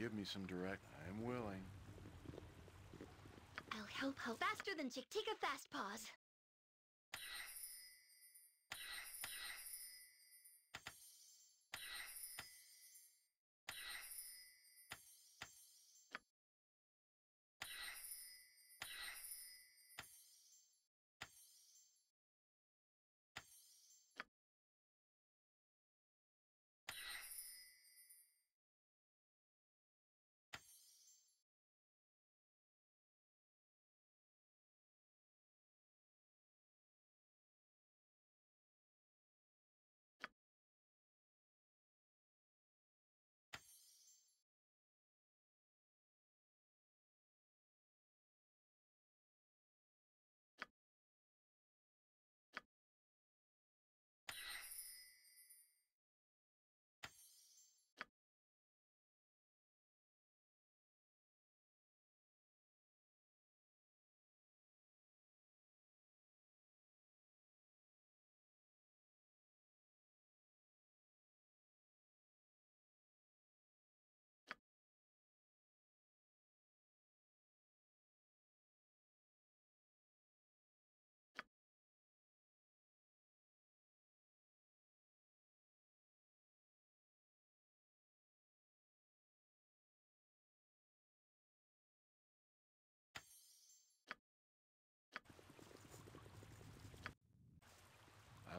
Give me some direct. I'm willing. I'll help help. Faster than Chick. Take a fast pause.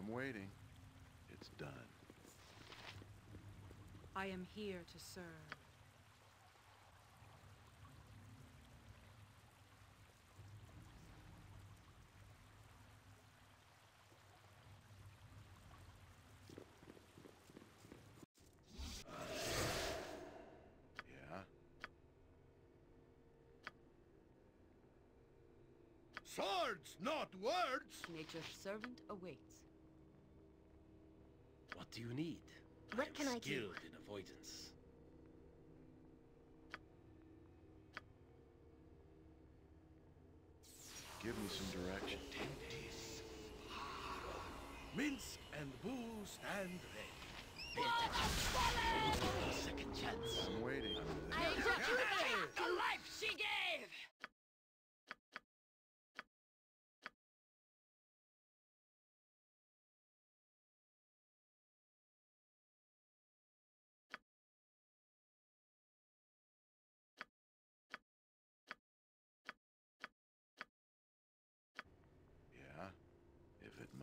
I'm waiting. It's done. I am here to serve. Yeah? Swords, not words! Nature's servant awaits. What do you need? What am can I do? skilled in avoidance. Give me some direction. Minsc and Boo stand ready. Second chance. I'm waiting. I touched the life she gave!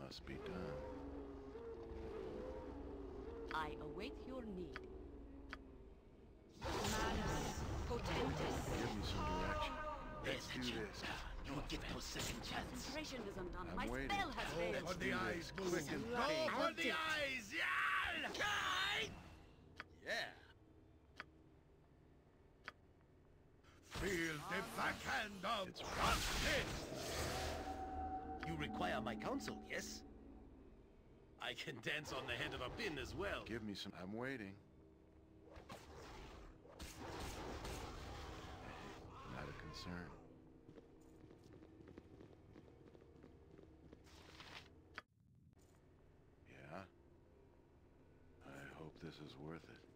Must be done. I await your need. Manus potentis. Give me some direction. Let's do this. You will give no second chance. Concentration is undone. I'm My waiting. spell has Go failed. for the eyes, Boo! Quick and Go for the eyes! Yeah! Kai! Yeah. Feel the backhand of justice! You require my counsel, yes? I can dance on the head of a pin as well. Give me some. I'm waiting. Not a concern. Yeah? I hope this is worth it.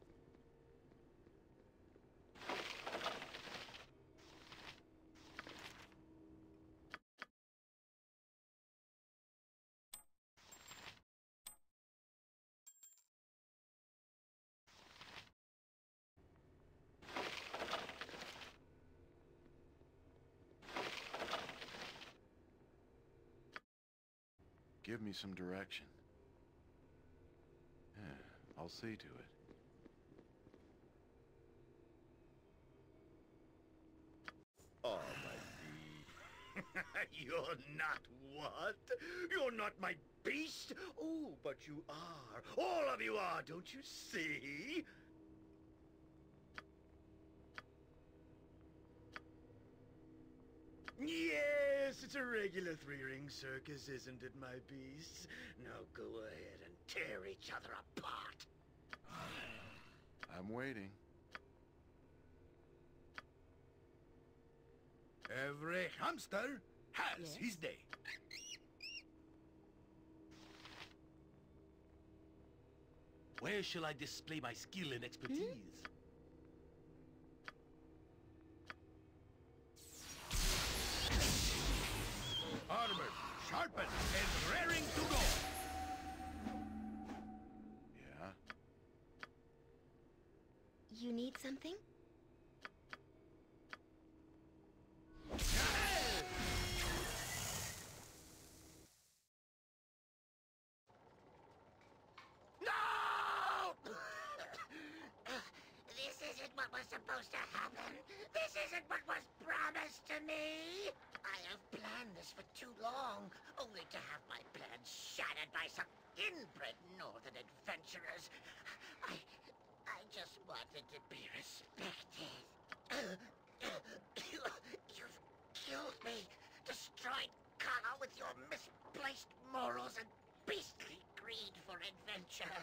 Give me some direction. I'll see to it. Oh, my bee. You're not what? You're not my beast? Oh, but you are. All of you are, don't you see? Yes, it's a regular three-ring circus, isn't it, my beasts? Now go ahead and tear each other apart. I'm waiting. Every hamster has Yes? his day. Where shall I display my skill and expertise? Hmm? Armored, sharpened, and raring to go! Yeah? You need something? This isn't what was promised to me! I have planned this for too long, only to have my plans shattered by some inbred northern adventurers. I... I just wanted to be respected. you, you've killed me, destroyed Kalah with your misplaced morals and beastly greed for adventure.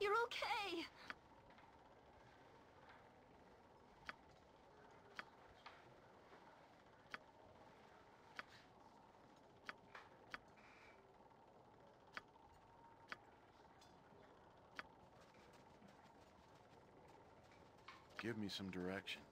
You're okay. Give me some direction.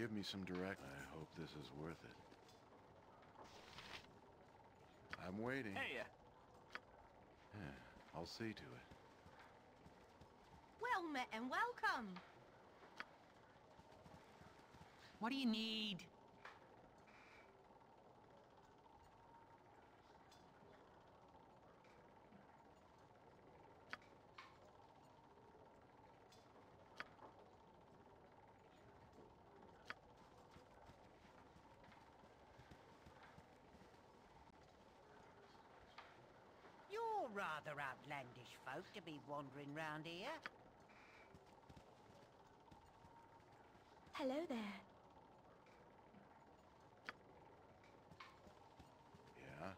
Give me some direct. I hope this is worth it. I'm waiting. Hey, uh, Yeah, I'll see to it. Well met and welcome. What do you need? You're rather outlandish folk to be wandering round here. Hello there. Yeah.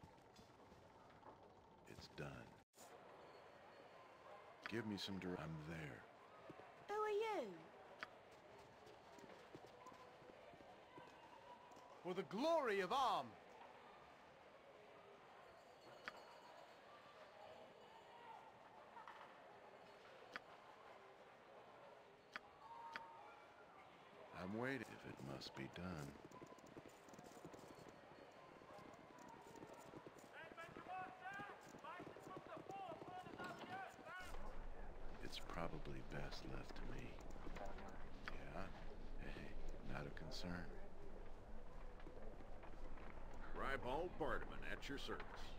It's done. Give me some dir- I'm there. Who are you? for the glory of Arm. I'm waiting if it must be done. It's probably best left to me. Yeah? Hey, not a concern. Ribald Barterman at your service.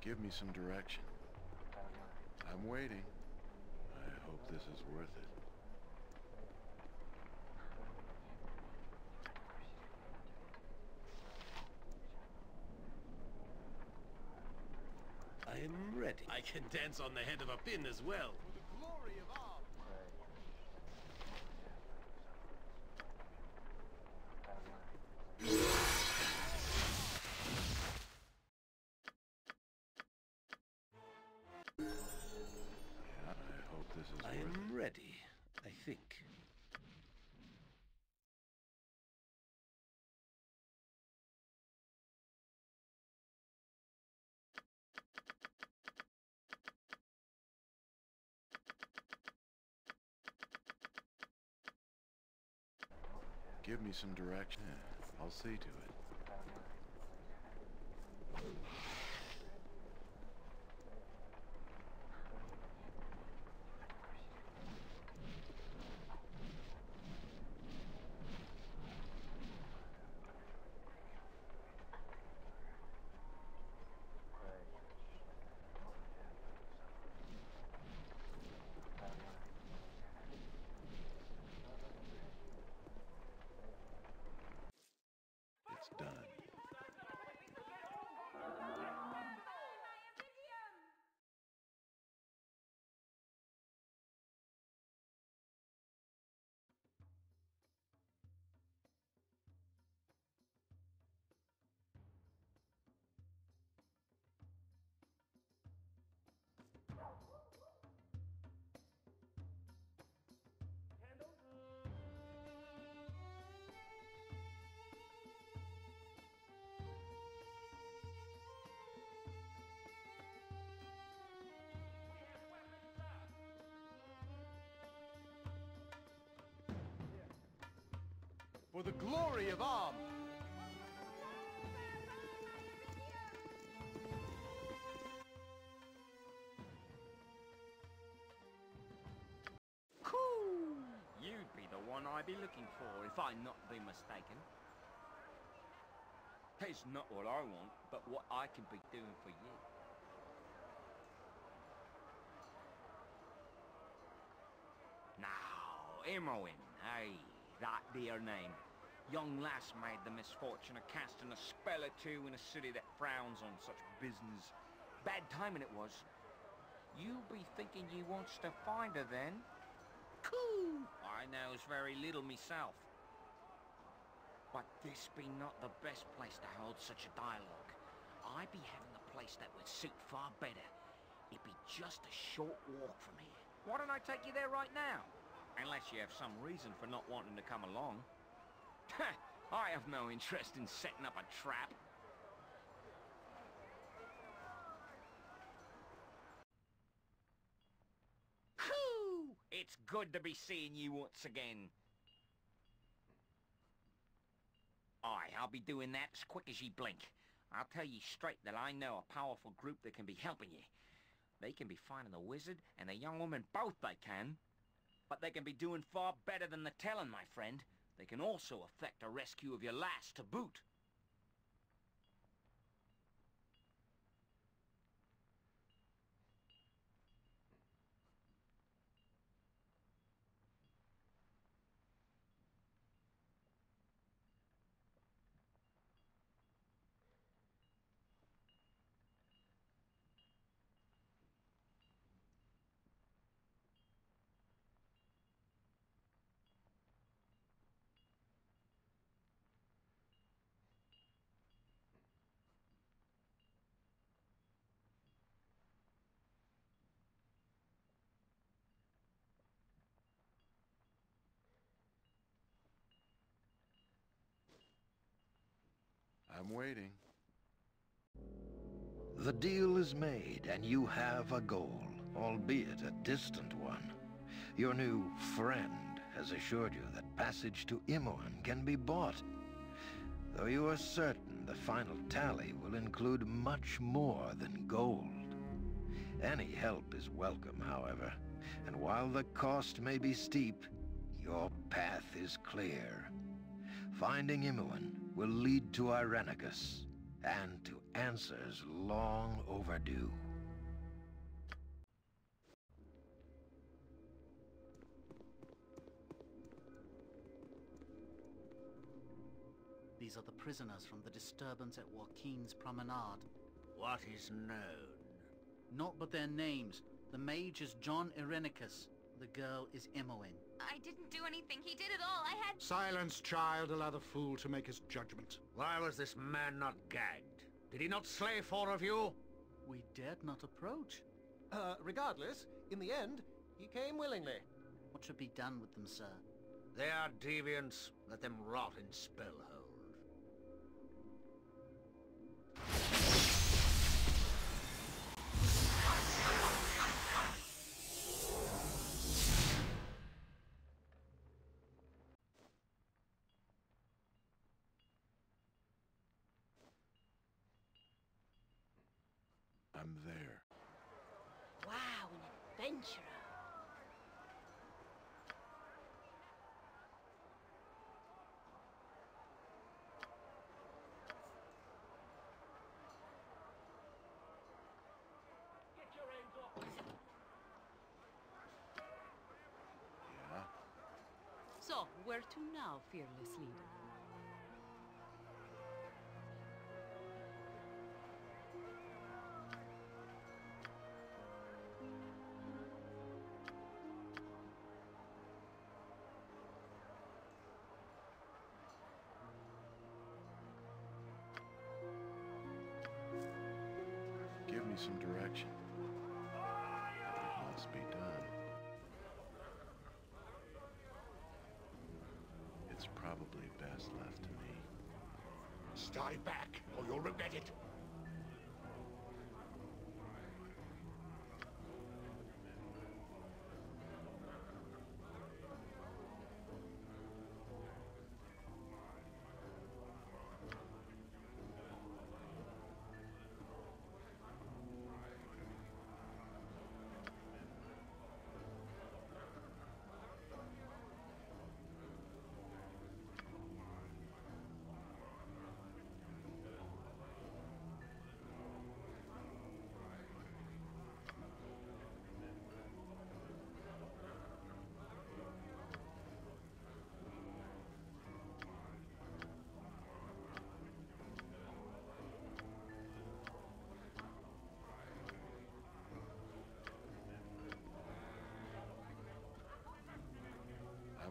Give me some direction. I'm waiting. I hope this is worth it. I am ready. I can dance on the head of a pin as well. Give me some direction. I'll see to it. For the glory of arms. Cool! You'd be the one I'd be looking for if I not be mistaken. It's not what I want, but what I can be doing for you. Now, Imoen, hey, that dear name. Young lass made the misfortune of casting a spell or two in a city that frowns on such business. Bad timing it was. You be thinking you wants to find her then? Cool! I knows very little myself. But this be not the best place to hold such a dialogue. I be having a place that would suit far better. It be just a short walk from here. Why don't I take you there right now? Unless you have some reason for not wanting to come along. I have no interest in setting up a trap. Whew! It's good to be seeing you once again. Aye, I'll be doing that as quick as you blink. I'll tell you straight that I know a powerful group that can be helping you. They can be finding the wizard and the young woman both they can. But they can be doing far better than the telling, my friend. They can also effect a rescue of your lass to boot. I'm waiting. The deal is made, and you have a goal, albeit a distant one. Your new friend has assured you that passage to Imoen can be bought. Though you are certain the final tally will include much more than gold. Any help is welcome, however, and while the cost may be steep, your path is clear. Finding Imoen will lead to Irenicus, and to answers long overdue. These are the prisoners from the disturbance at Waukeen's Promenade. What is known? Not but their names. The mage is Jon Irenicus. The girl is Imoen. I didn't do anything. He did it all. I had... Silence, child. Allow the fool to make his judgment. Why was this man not gagged? Did he not slay four of you? We dared not approach. Uh, regardless, in the end, he came willingly. What should be done with them, sir? They are deviants. Let them rot in Spellhold. I'm there. Wow, an adventurer. Yeah? So, where to now, fearless leader? Me some direction. It must be done. It's probably best left to me. Stay back, or you'll regret it.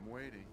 I'm waiting.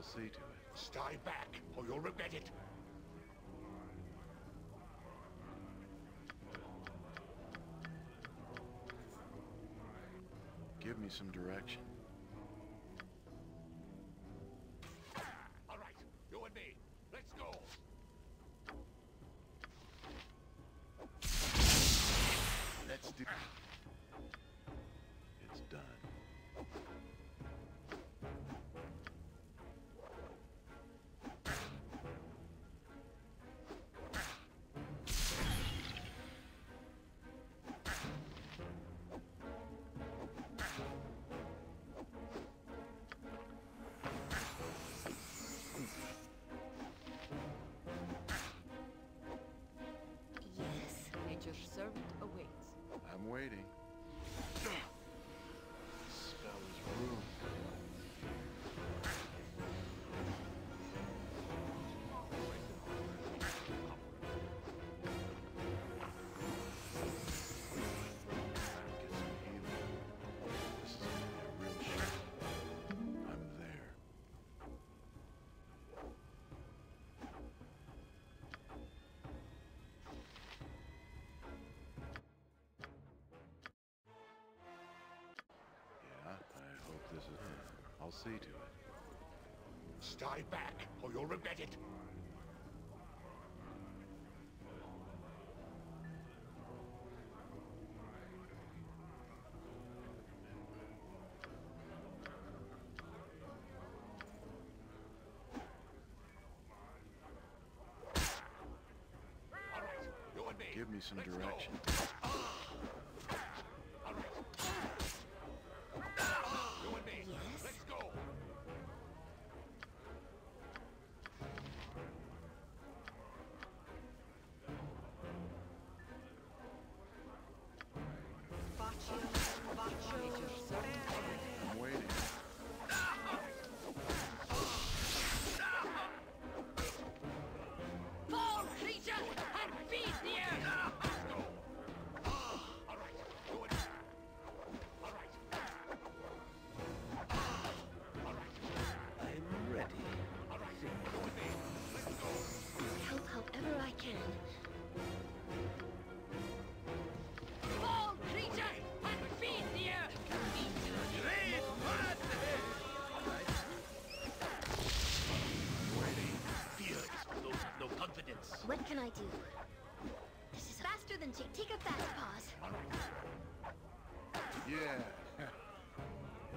See to it. Stay back, or you'll regret it. Give me some direction. Servant awaits. I'm waiting. See to it. Stay back, or you'll regret it. All right, you and me. Give me some Let's go. direction. All Nature's servant do? This is faster than Jake. Take a fast pause. Yeah.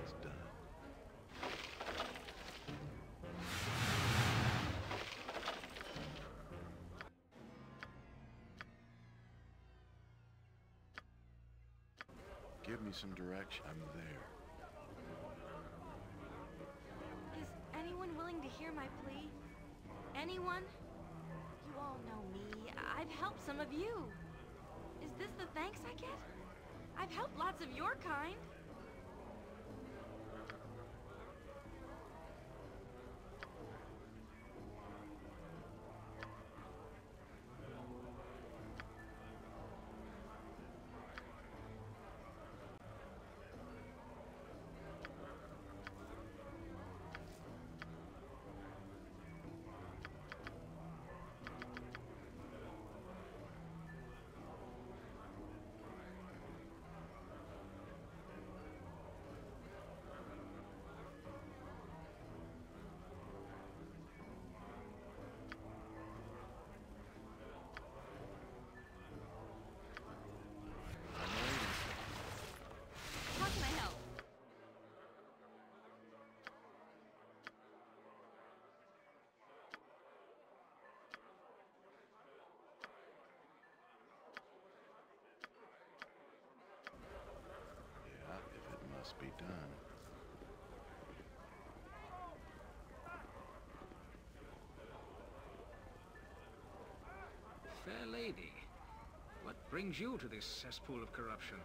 it's done. Give me some direction. I'm there. Is anyone willing to hear my plea? Anyone? You all know me. I've helped some of you. Is this the thanks I get? I've helped lots of your kind. I'm waiting. How can I help? Yeah, if it must be done. Lady, what brings you to this cesspool of corruption?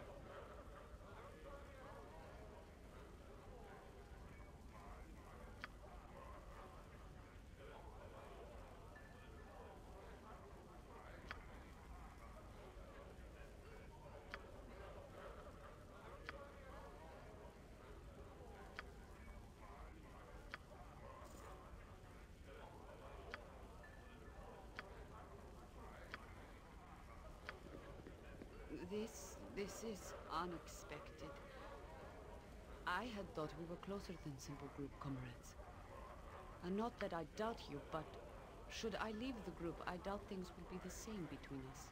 Unexpected. I had thought we were closer than simple group comrades. And not that I doubt you, but should I leave the group, I doubt things will be the same between us.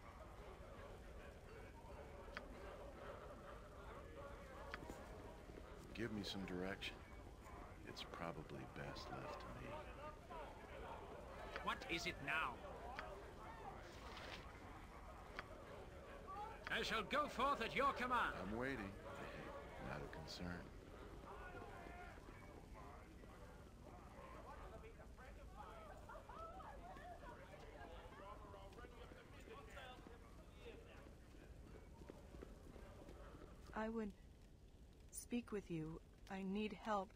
Give me some direction. It's probably best left to me. What is it now? I shall go forth at your command. I'm waiting. Not a concern. I would speak with you. I need help.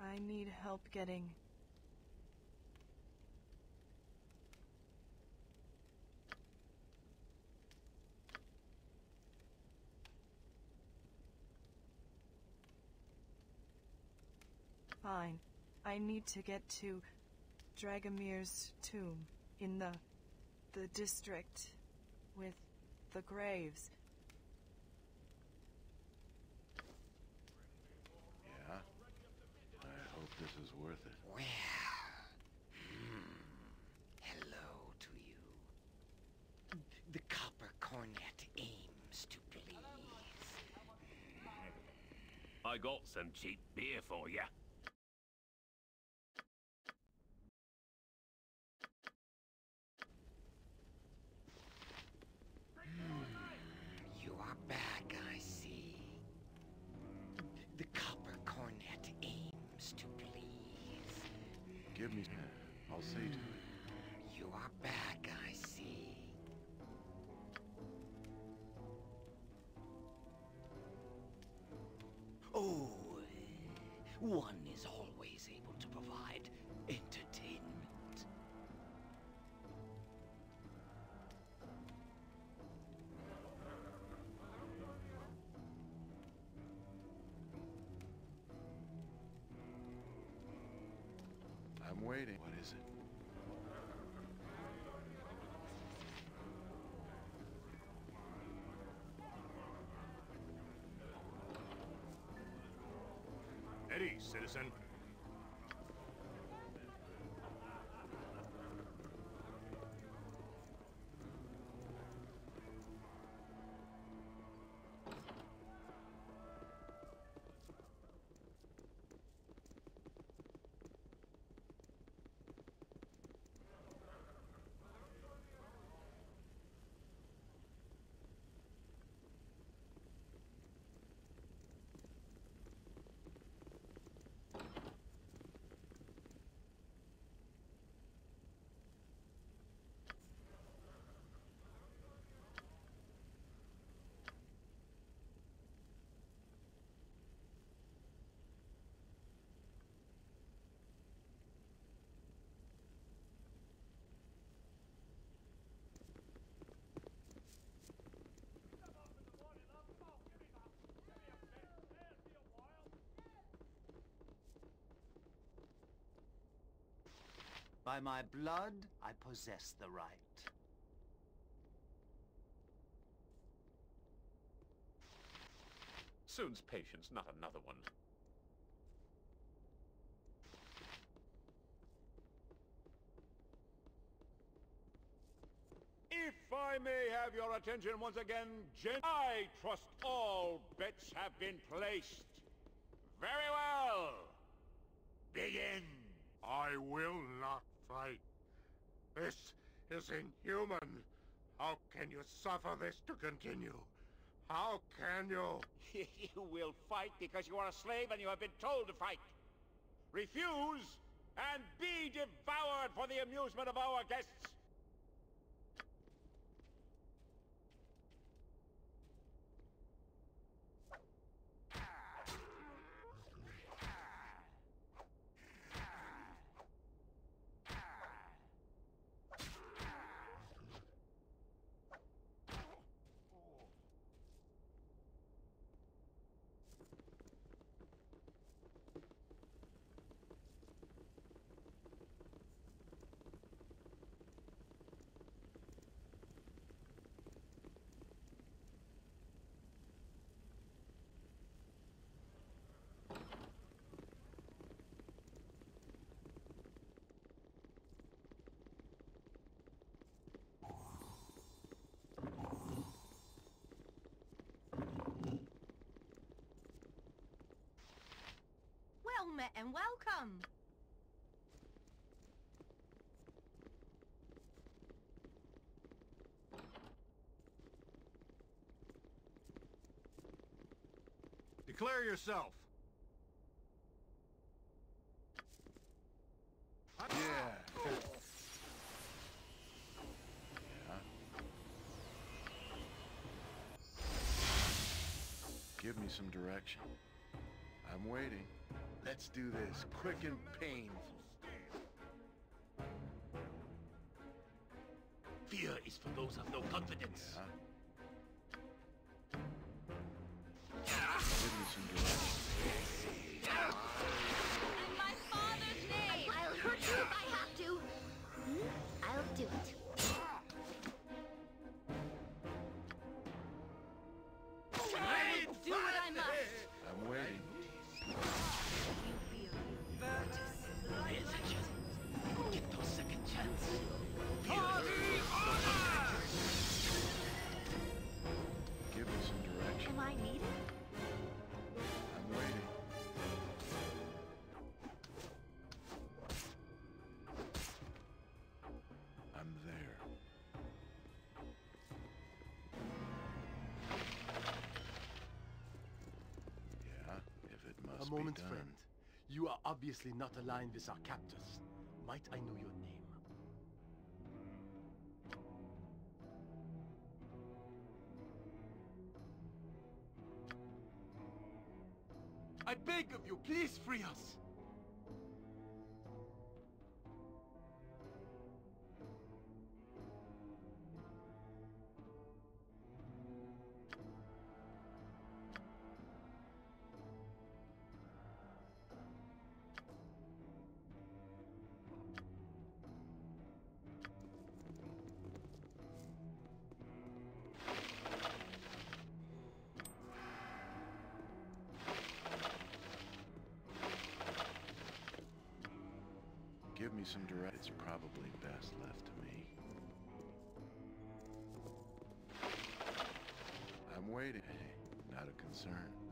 I need help getting. Fine. I need to get to Dragomir's tomb in the the district with the graves. Yeah? I hope this is worth it. Well, hmm, hello to you. The copper cornet aims to please. I got some cheap beer for you. You Eddie, citizen. By my blood, I possess the right. Soon's patience, not another one. If I may have your attention once again, gen- I trust all bets have been placed. Very well. Begin. I will not fight. This is inhuman. How can you suffer this to continue? How can you? you will fight because you are a slave and you have been told to fight. Refuse and be devoured for the amusement of our guests. And welcome. Declare yourself. Yeah. Yeah. Give me some direction. I'm waiting. Let's do this quick and painful. Fear is for those of no confidence. Give must A moment, be done. friend. You are obviously not aligned with our captors. Might I know your name? I beg of you, please free us! Me some direct. It's probably best left to me. I'm waiting. Hey, not a concern.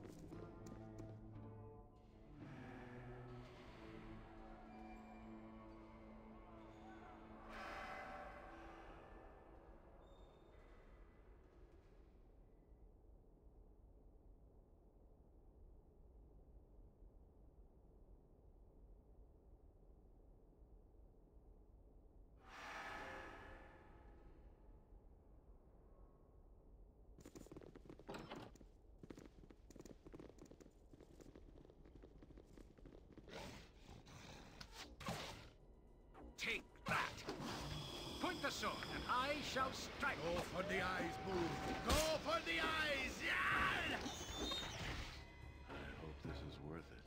Sword, and I shall strike. Go for the eyes, Boone. Go for the eyes! Yeah! I hope this is worth it.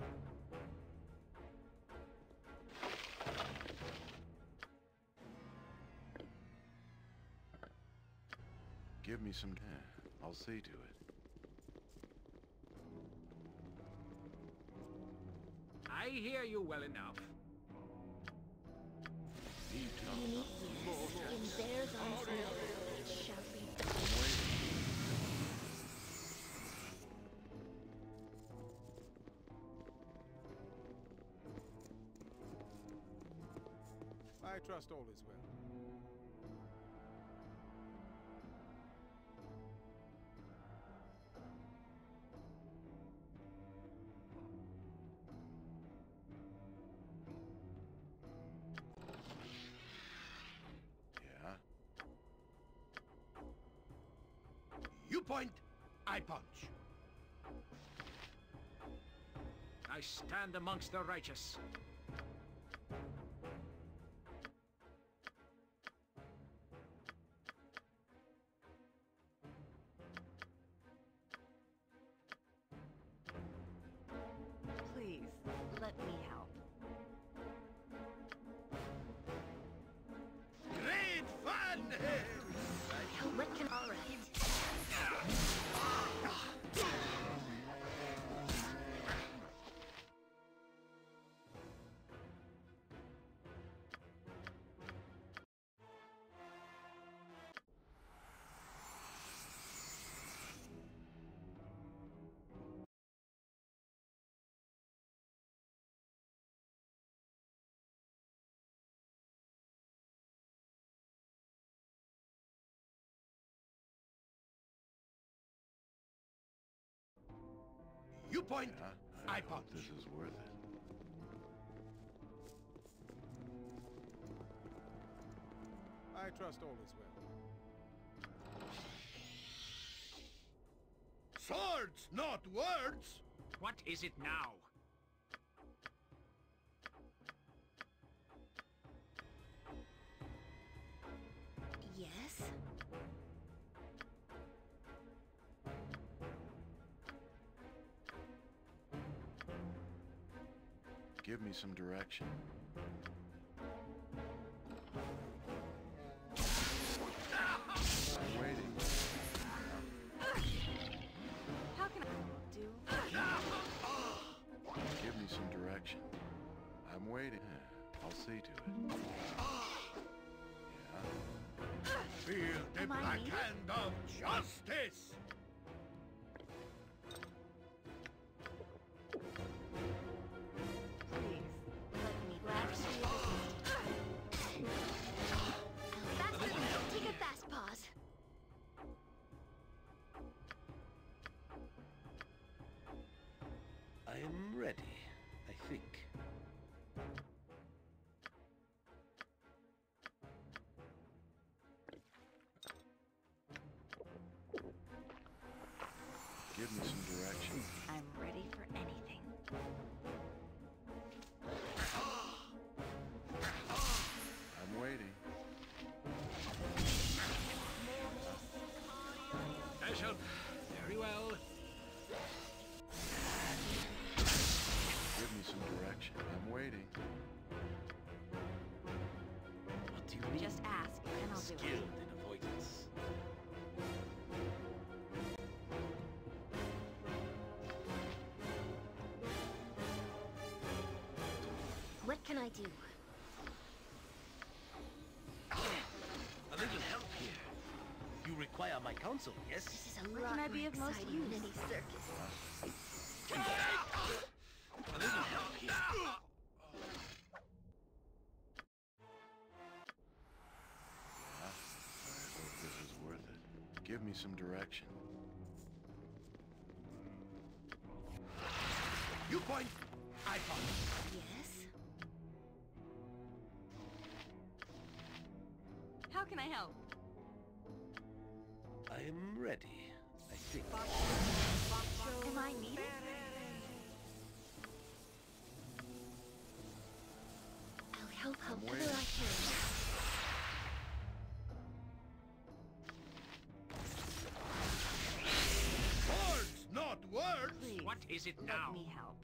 Give me some time. I'll see to it. I hear you well enough. Arms. It shall be done. I trust all is well. Point, I punch. I stand amongst the righteous. Point. Yeah, I, I hope punch. this is worth it. I trust all is well. Swords, not words! What is it now? Yes? Give me some direction. I'm waiting. How can I do? Give me some direction. I'm waiting. I'll see to it. Yeah. Feel the Am black hand of justice! Ready, can I do? A little help here. You require my counsel, yes? This is a Where lot can I be of most exciting than any circus. A little help here. This is worth it. Give me some direction. You point, How can I help? I am ready, I think. Am I needed? I'll help however. I can. Swords, not words! Please, What is it now? let now? me help.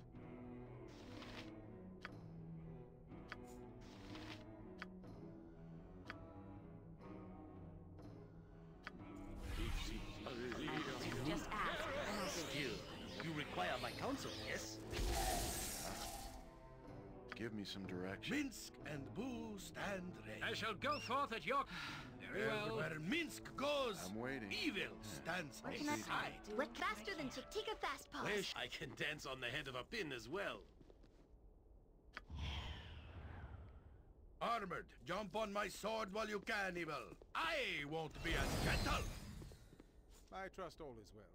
Me some direction. Minsc and Boo stand ready. I shall go forth at your... Very well. Everywhere Minsc goes, I'm waiting. evil stands What can I aside. do? What faster than tick? A fast pause. Wish I can dance on the head of a pin as well. Armored, jump on my sword while you can, evil. I won't be as gentle. I trust all is well.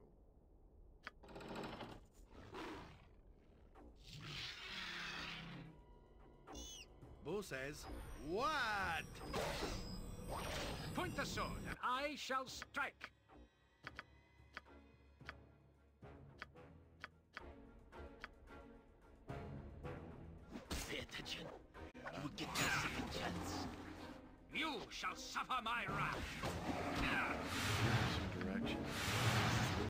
Boo says, what? Point the sword, and I shall strike. Pay attention. You will get your second chance. You shall suffer my wrath. Some direction.